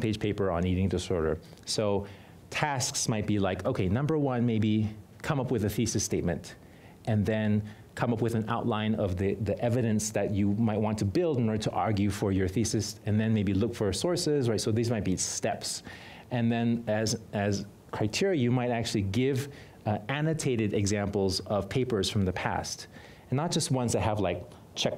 page paper on eating disorder. So tasks might be like, okay, number one, maybe come up with a thesis statement, and then come up with an outline of the, the evidence that you might want to build in order to argue for your thesis, and then maybe look for sources, right? So these might be steps. And then as, as criteria, you might actually give uh, annotated examples of papers from the past, and not just ones that have like check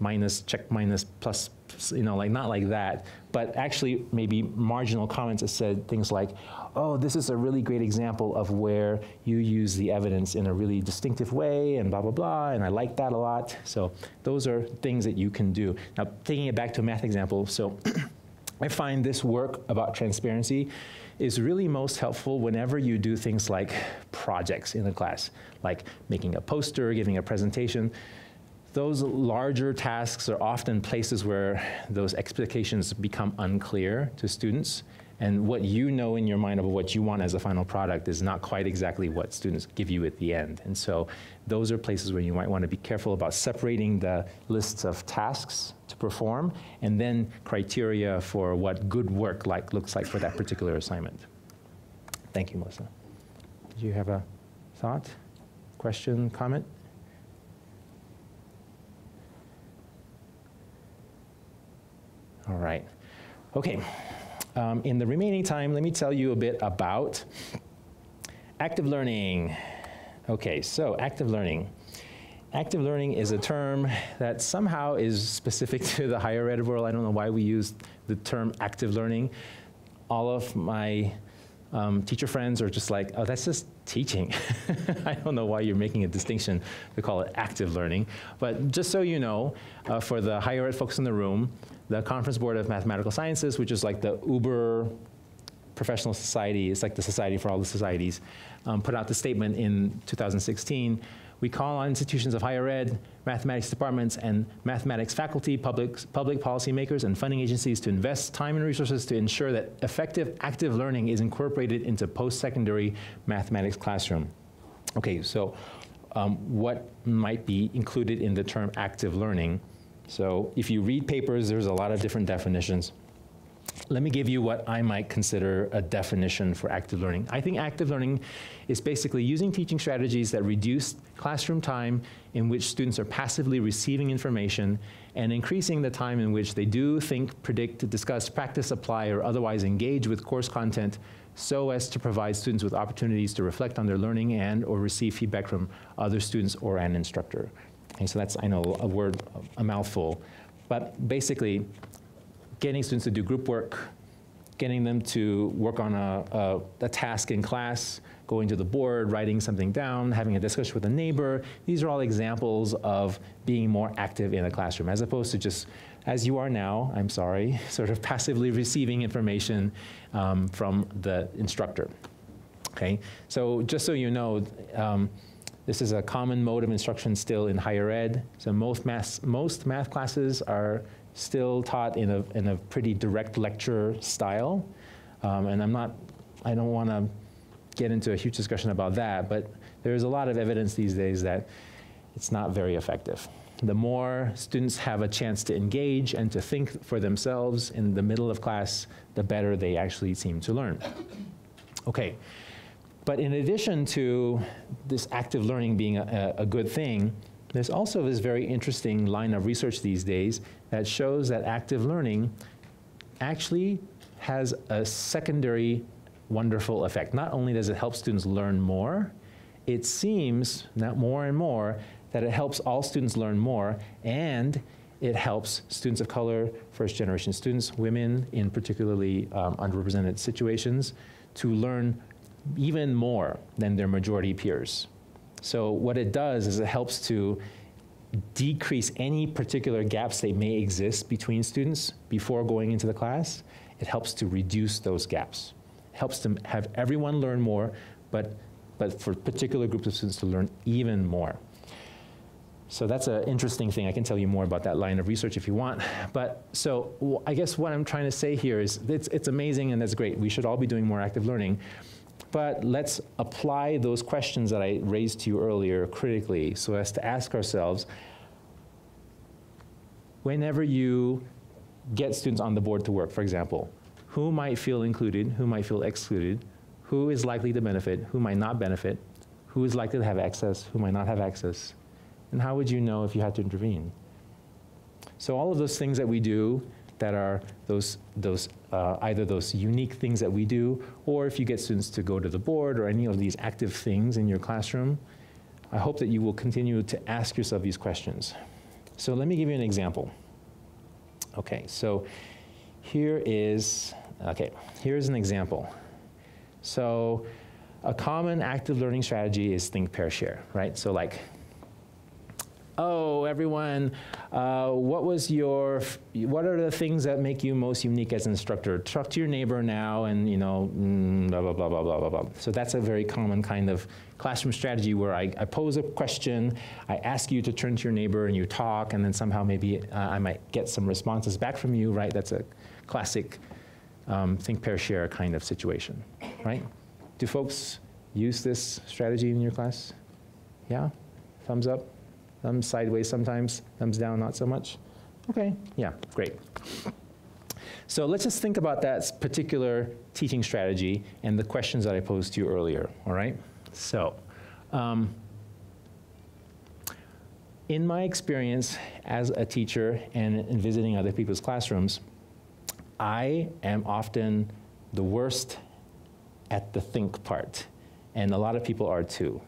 minus, check minus, plus, you know, like not like that, but actually maybe marginal comments that said things like, oh, this is a really great example of where you use the evidence in a really distinctive way and blah, blah, blah, and I like that a lot. So those are things that you can do. Now, taking it back to a math example, so I find this work about transparency is really most helpful whenever you do things like projects in the class, like making a poster, giving a presentation those larger tasks are often places where those expectations become unclear to students. And what you know in your mind of what you want as a final product is not quite exactly what students give you at the end. And so those are places where you might want to be careful about separating the lists of tasks to perform and then criteria for what good work like looks like for that particular assignment. Thank you, Melissa. Did you have a thought, question, comment? All right. Okay. Um, in the remaining time, let me tell you a bit about active learning. Okay, so active learning. Active learning is a term that somehow is specific to the higher ed world. I don't know why we use the term active learning. All of my um, teacher friends are just like, oh, that's just teaching. I don't know why you're making a distinction to call it active learning. But just so you know, uh, for the higher ed folks in the room, the Conference Board of Mathematical Sciences, which is like the Uber professional society, it's like the society for all the societies, um, put out the statement in 2016. We call on institutions of higher ed, mathematics departments, and mathematics faculty, public, public policymakers, and funding agencies to invest time and resources to ensure that effective active learning is incorporated into post-secondary mathematics classroom. Okay, so um, what might be included in the term active learning? So if you read papers, there's a lot of different definitions. Let me give you what I might consider a definition for active learning. I think active learning is basically using teaching strategies that reduce classroom time in which students are passively receiving information and increasing the time in which they do think, predict, discuss, practice, apply, or otherwise engage with course content so as to provide students with opportunities to reflect on their learning and or receive feedback from other students or an instructor. Okay, so that's, I know, a word, a mouthful. But basically, getting students to do group work, getting them to work on a, a, a, task in class, going to the board, writing something down, having a discussion with a neighbor. These are all examples of being more active in the classroom, as opposed to just, as you are now, I'm sorry, sort of passively receiving information um, from the instructor. Okay, so just so you know, um, this is a common mode of instruction still in higher ed. So most math, most math classes are still taught in a, in a pretty direct lecture style. Um, and I'm not, I don't want to get into a huge discussion about that, but there's a lot of evidence these days that it's not very effective. The more students have a chance to engage and to think for themselves in the middle of class, the better they actually seem to learn. Okay. But in addition to this active learning being a, a, good thing, there's also this very interesting line of research these days that shows that active learning actually has a secondary wonderful effect. Not only does it help students learn more, it seems that more and more that it helps all students learn more and it helps students of color, first generation students, women in particularly um, underrepresented situations to learn even more than their majority peers. So what it does is it helps to decrease any particular gaps that may exist between students before going into the class. It helps to reduce those gaps. It helps to have everyone learn more, but, but for particular groups of students to learn even more. So that's an interesting thing. I can tell you more about that line of research if you want. But so I guess what I'm trying to say here is it's, it's amazing and that's great. We should all be doing more active learning. But let's apply those questions that I raised to you earlier critically so as to ask ourselves, whenever you get students on the board to work, for example, who might feel included, who might feel excluded, who is likely to benefit, who might not benefit, who is likely to have access, who might not have access, and how would you know if you had to intervene? So all of those things that we do that are those, those uh, either those unique things that we do, or if you get students to go to the board or any of these active things in your classroom, I hope that you will continue to ask yourself these questions. So let me give you an example. Okay, so here is, okay, here's an example. So a common active learning strategy is think, pair, share, right? So like, oh, everyone, uh, what was your, what are the things that make you most unique as an instructor? Talk to your neighbor now and, you know, mm, blah, blah, blah, blah, blah, blah, blah. So that's a very common kind of classroom strategy where I, I pose a question, I ask you to turn to your neighbor and you talk, and then somehow maybe uh, I might get some responses back from you, right? That's a classic um, think, pair, share kind of situation, right? Do folks use this strategy in your class? Yeah? Thumbs up? Thumbs sideways sometimes? Thumbs down not so much? Okay, yeah, great. So let's just think about that particular teaching strategy and the questions that I posed to you earlier, all right? So, um, in my experience as a teacher and in visiting other people's classrooms, I am often the worst at the think part, and a lot of people are too.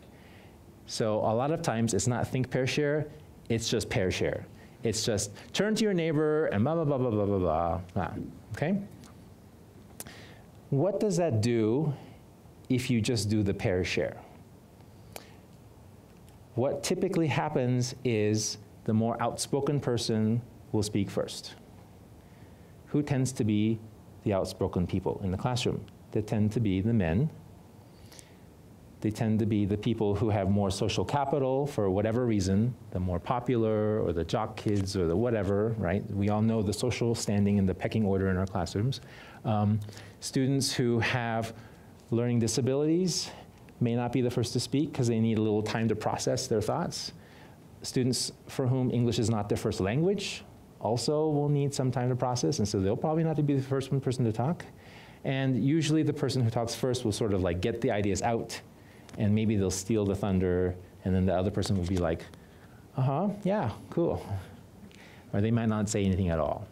So a lot of times it's not think, pair, share, it's just pair, share. It's just turn to your neighbor and blah, blah, blah, blah, blah, blah, blah, blah. Okay? What does that do if you just do the pair share? What typically happens is the more outspoken person will speak first who tends to be the outspoken people in the classroom? They tend to be the men. They tend to be the people who have more social capital for whatever reason, the more popular or the jock kids or the whatever, right? We all know the social standing and the pecking order in our classrooms. Um, students who have learning disabilities may not be the first to speak because they need a little time to process their thoughts. Students for whom English is not their first language also will need some time to process, and so they'll probably not be the first person to talk. And usually the person who talks first will sort of like get the ideas out, and maybe they'll steal the thunder, and then the other person will be like, uh-huh, yeah, cool. Or they might not say anything at all,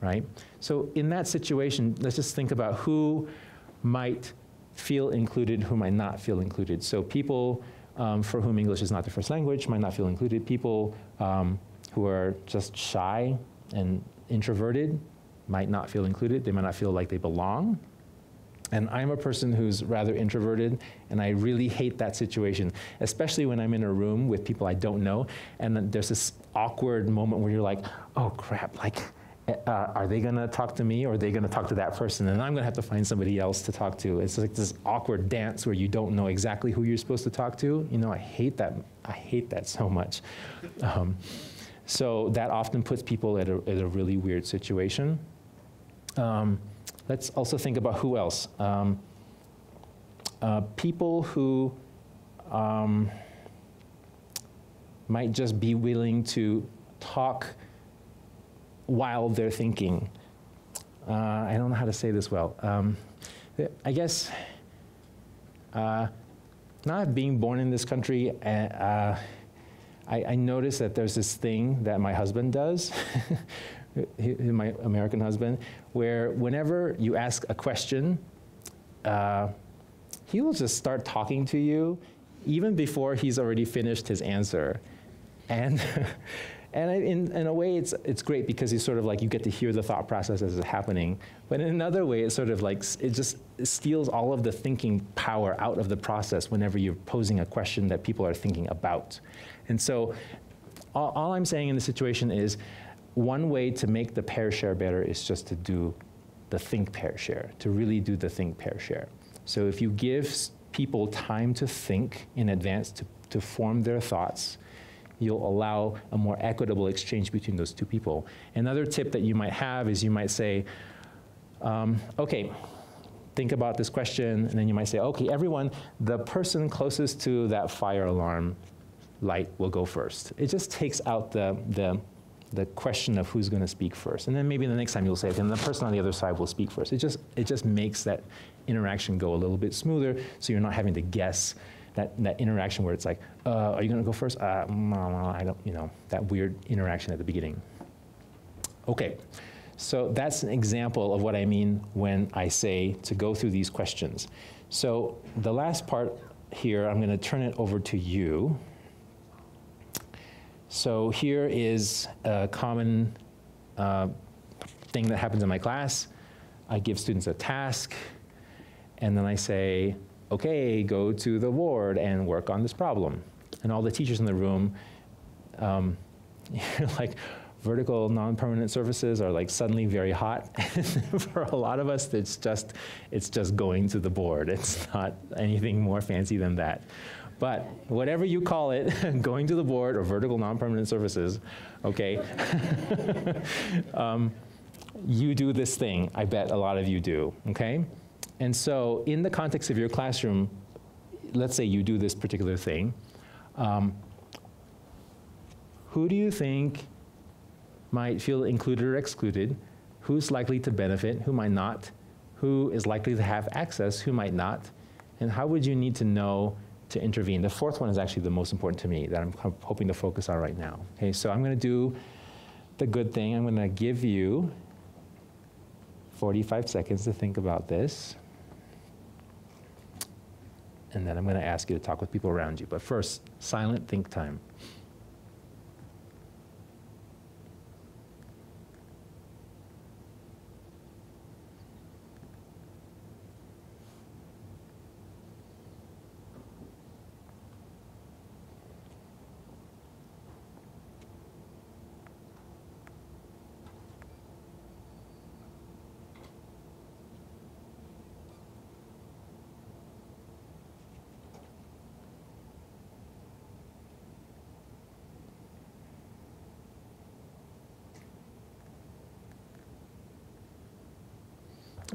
right? So in that situation, let's just think about who might feel included, who might not feel included. So people um, for whom English is not their first language might not feel included. People um, who are just shy and introverted might not feel included. They might not feel like they belong. And I'm a person who's rather introverted, and I really hate that situation, especially when I'm in a room with people I don't know, and there's this awkward moment where you're like, oh crap, like, uh, are they gonna talk to me or are they gonna talk to that person? And I'm gonna have to find somebody else to talk to. It's like this awkward dance where you don't know exactly who you're supposed to talk to. You know, I hate that. I hate that so much. Um, so that often puts people at a, at a really weird situation. Um, let's also think about who else. Um, uh, people who um, might just be willing to talk while they're thinking. Uh, I don't know how to say this well. Um, I guess uh, not being born in this country, uh, I, I noticed that there's this thing that my husband does, my American husband, where whenever you ask a question, uh, he will just start talking to you even before he's already finished his answer. And And in, in, a way, it's, it's great because you sort of like, you get to hear the thought process as it's happening. But in another way, it's sort of like, it just steals all of the thinking power out of the process whenever you're posing a question that people are thinking about. And so all, all I'm saying in the situation is, one way to make the pair share better is just to do the think pair share, to really do the think pair share. So if you give people time to think in advance, to, to form their thoughts, you'll allow a more equitable exchange between those two people. Another tip that you might have is you might say, um, okay, think about this question, and then you might say, okay, everyone, the person closest to that fire alarm light will go first. It just takes out the, the, the question of who's going to speak first. And then maybe the next time you'll say, okay, and the person on the other side will speak first. It just, it just makes that interaction go a little bit smoother so you're not having to guess that, that interaction where it's like, uh, are you going to go first? Uh, I don't, you know, that weird interaction at the beginning. Okay, so that's an example of what I mean when I say to go through these questions. So the last part here, I'm going to turn it over to you. So here is a common uh, thing that happens in my class. I give students a task, and then I say, okay, go to the ward and work on this problem. And all the teachers in the room, um, like, vertical non-permanent surfaces are like suddenly very hot. For a lot of us, it's just, it's just going to the board. It's not anything more fancy than that. But whatever you call it, going to the board or vertical non-permanent surfaces, okay, um, you do this thing. I bet a lot of you do, okay? And so in the context of your classroom, let's say you do this particular thing, um, who do you think might feel included or excluded? Who's likely to benefit? Who might not? Who is likely to have access? Who might not? And how would you need to know to intervene? The fourth one is actually the most important to me that I'm hoping to focus on right now. Okay, so I'm going to do the good thing. I'm going to give you 45 seconds to think about this and then I'm going to ask you to talk with people around you. But first, silent think time.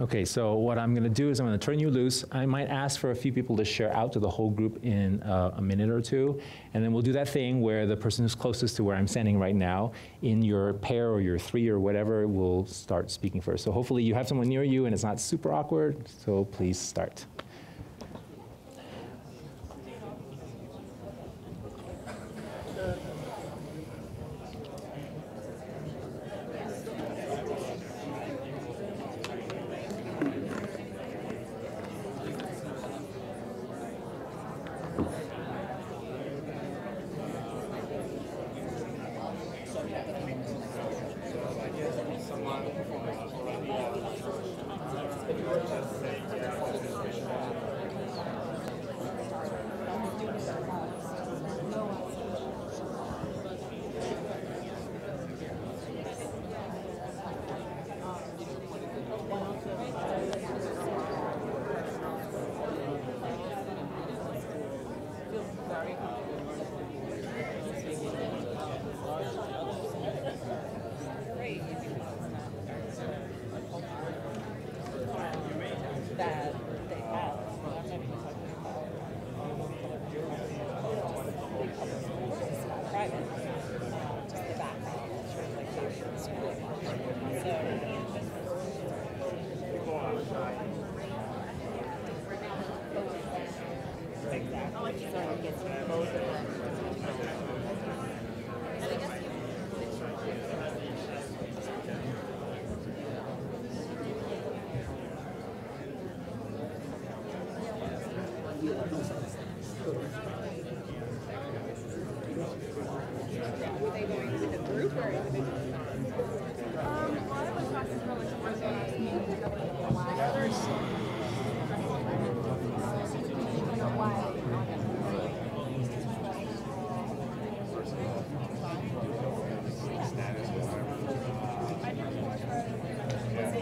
Okay, so what I'm going to do is I'm going to turn you loose. I might ask for a few people to share out to the whole group in uh, a minute or two, and then we'll do that thing where the person who's closest to where I'm standing right now, in your pair or your three or whatever, will start speaking first. So hopefully you have someone near you and it's not super awkward, so please start.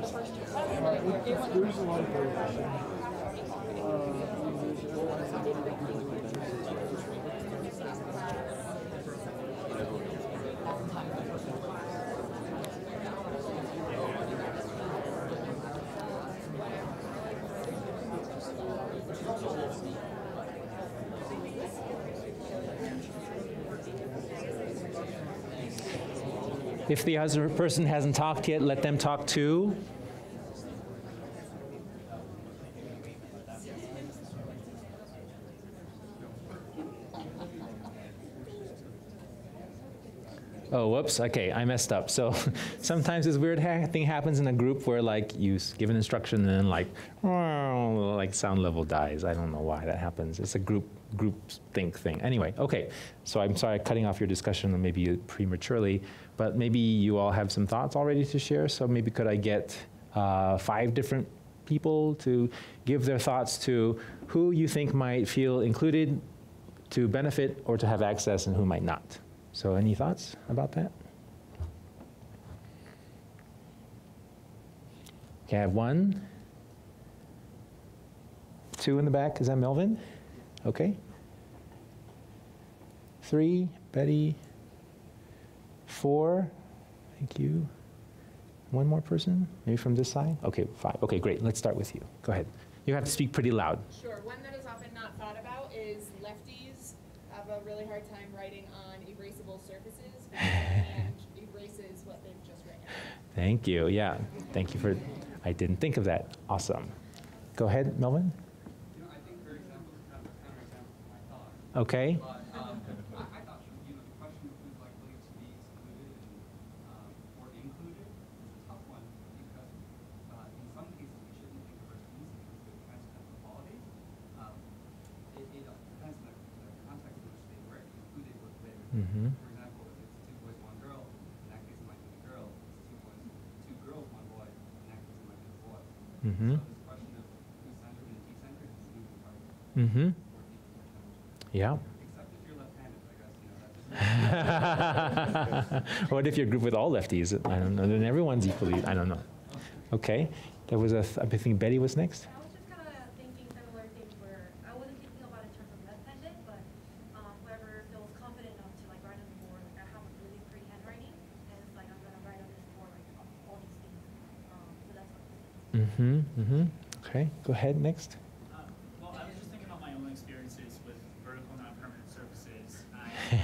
There's a lot of variation. Uh, If the other person hasn't talked yet, let them talk too. Whoops. Okay, I messed up. So sometimes this weird ha- thing happens in a group where like you give an instruction and then like, like sound level dies. I don't know why that happens. It's a group group think thing. Anyway, okay. So I'm sorry cutting off your discussion maybe prematurely, but maybe you all have some thoughts already to share. So maybe could I get uh, five different people to give their thoughts to who you think might feel included to benefit or to have access and who might not. So, any thoughts about that? Okay, I have one, two in the back. Is that Melvin? Okay. Three, Betty. Four, thank you. One more person, maybe from this side? Okay, five. Okay, great. Let's start with you. Go ahead. You have to speak pretty loud. Sure. One that is often not thought about is lefties have a really hard time writing on erasable surfaces because their erases what they've just written. Thank you. Yeah, thank you for. I didn't think of that. Awesome. Go ahead, Melvin. You know, I think her example is kind of a counterexample to my thought. Okay. But um, I, I thought, you know, the question of who's likely to be excluded and, um, or included is a tough one because uh, in some cases we shouldn't think of our students in terms of transcendental qualities. Um, it, it depends on the, the context in which they were included with later. Mhm. For example, if it's two boys, one girl, in that case it might be a girl. If it's two boys, two girls, one boy, in that case it might be a boy. Mhm. So this question of who's centered and decentered is an easy part Mm-hmm. for people to challenge. Yeah. Except if you're left-handed, I guess, you know, that doesn't. what if you're grouped with all lefties? I don't know. Then everyone's equally. I don't know. Okay. There was a. Th- I think Betty was next. I was just kind of thinking similar things where I wasn't thinking about it in terms of left-handed, but um, whoever feels confident enough to write on the board, I have really pretty handwriting, and it's like I'm gonna write on this board like all these things. Um, so that's what. Mm-hmm. Mm-hmm. Okay. Go ahead. Next. Um, Well, I was just thinking about my own experiences with vertical non-permanent surfaces.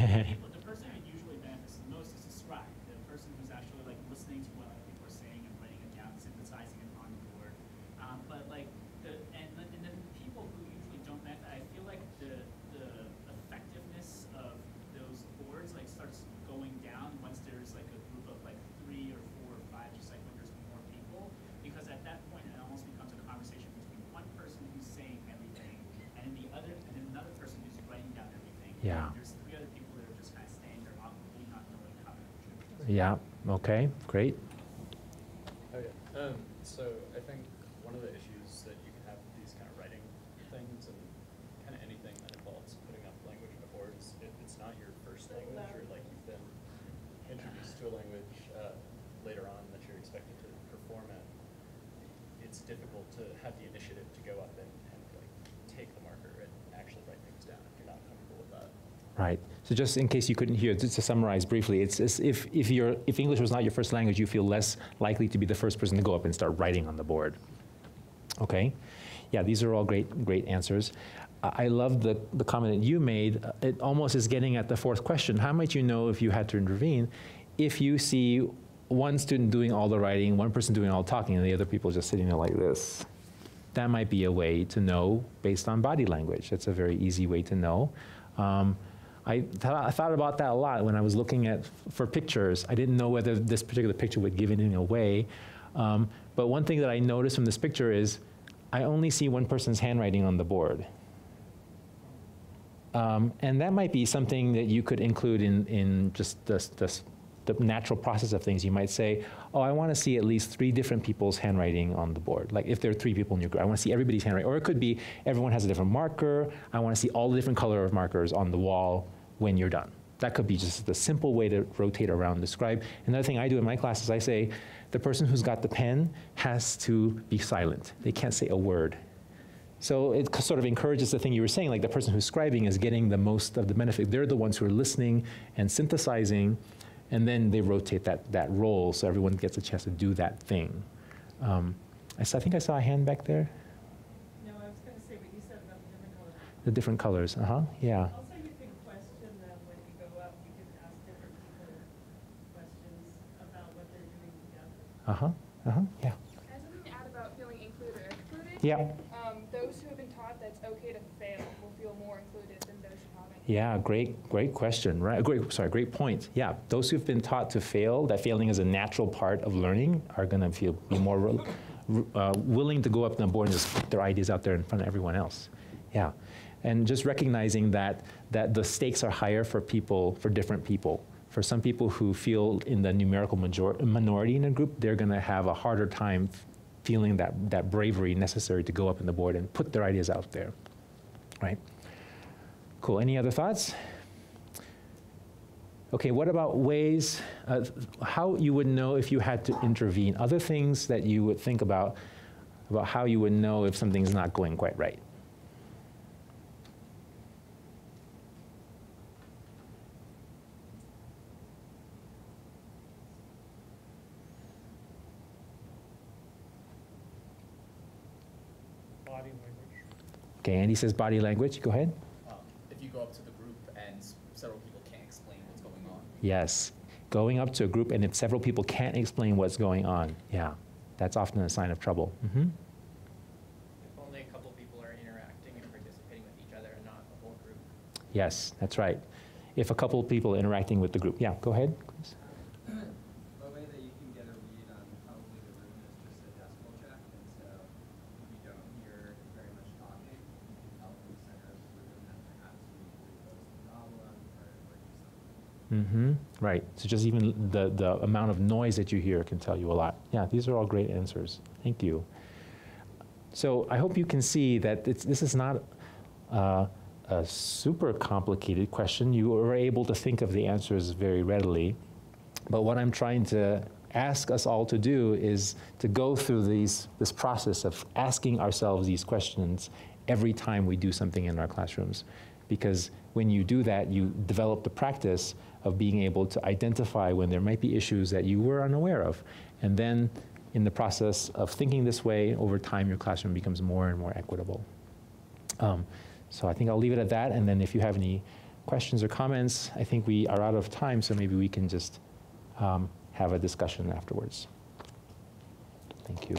I- The person who usually benefits the most is the scribe, the person who's actually like listening to what other people are saying and writing it down, synthesizing it on the board. Um, But like, the, and and then people who usually don't benefit, I feel like the, the effectiveness of those boards like starts going down once there's like a group of like three or four or five, just like when there's more people. Because at that point, it almost becomes a conversation between one person who's saying everything and the other, and then another person who's writing down everything. Yeah. There's three other people that are just kind of staying there awkwardly, not knowing how to contribute. Yeah. Okay. Great. Okay, um, so I think one of the issues that you can have with these kind of writing things and kind of anything that involves putting up language board is if it's not your first language or like you've been introduced to a language uh, later on that you're expected to perform at, it's difficult to have the initiative to go up and, and like take the marker and actually write things down if you're not comfortable with that. Right. So just in case you couldn't hear, just to summarize briefly, it's as if if you're if English was not your first language, you feel less likely to be the first person to go up and start writing on the board. Okay. Yeah, these are all great great answers. I love the, the comment that you made. It almost is getting at the fourth question. How might you know if you had to intervene if you see one student doing all the writing, one person doing all the talking, and the other people just sitting there like this? That might be a way to know based on body language. That's a very easy way to know. Um, I, th- I thought about that a lot when I was looking at for pictures. I didn't know whether this particular picture would give anything away. Um, but one thing that I noticed from this picture is I only see one person's handwriting on the board. Um, and that might be something that you could include in, in just the natural process of things. You might say, oh, I want to see at least three different people's handwriting on the board. Like if there are three people in your group, I want to see everybody's handwriting. Or it could be everyone has a different marker. I want to see all the different color of markers on the wall when you're done. that could be just the simple way to rotate around the scribe. Another thing I do in my class is I say, the person who's got the pen has to be silent. They can't say a word. So it sort of encourages the thing you were saying, like the person who's scribing is getting the most of the benefit. They're the ones who are listening and synthesizing, and then they rotate that, that role so everyone gets a chance to do that thing. Um, I, s- I think I saw a hand back there. No, I was gonna say what you said about the different colors. The different colors. Uh huh. Yeah. Also, you can question them when you go up, you can ask different people questions about what they're doing together. Uh huh. Uh huh. Yeah. I something to add about feeling included or excluded. Yeah. Um, those who have been taught that it's okay to fail will feel more included than those who haven't. Yeah, great, great question. Right, great. Sorry, great point. Yeah, those who've been taught to fail, that failing is a natural part of learning, are going to feel be more uh, willing to go up on the board and just put their ideas out there in front of everyone else. Yeah, and just recognizing that that the stakes are higher for people for different people. For some people who feel in the numerical major- minority in a group, they're going to have a harder time feeling that that bravery necessary to go up in the board and put their ideas out there. Right. Cool. Any other thoughts? Okay, what about ways, uh, how you would know if you had to intervene? Other things that you would think about, about how you would know if something's not going quite right? Body language. Okay, Andy says body language. Go ahead. um, if you go up to the group and several people can't explain what's going on. Yes. Going up to a group and if several people can't explain what's going on, yeah, that's often a sign of trouble. hmm If only a couple people are interacting and participating with each other and not the whole group. Yes, that's right. If a couple of people interacting with the group. Yeah, go ahead, please. A way that you can get a read on probably the room is just a decibel check, and so if you don't hear very much talking, you can tell from the center of the room that perhaps you need to pose the problem or, or do something. Mm-hmm. Right. So just even the, the amount of noise that you hear can tell you a lot. Yeah, these are all great answers. Thank you. So I hope you can see that this is not uh, a super complicated question. You are able to think of the answers very readily. But what I'm trying to ask us all to do is to go through these, this process of asking ourselves these questions every time we do something in our classrooms because when you do that, you develop the practice of being able to identify when there might be issues that you were unaware of. And then, in the process of thinking this way, over time, your classroom becomes more and more equitable. Um, so I think I'll leave it at that. And then, if you have any questions or comments, I think we are out of time, so maybe we can just um, have a discussion afterwards. Thank you.